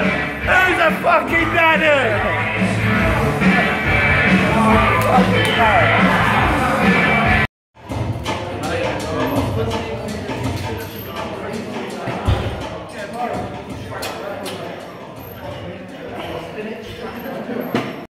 Who's a fucking daddy?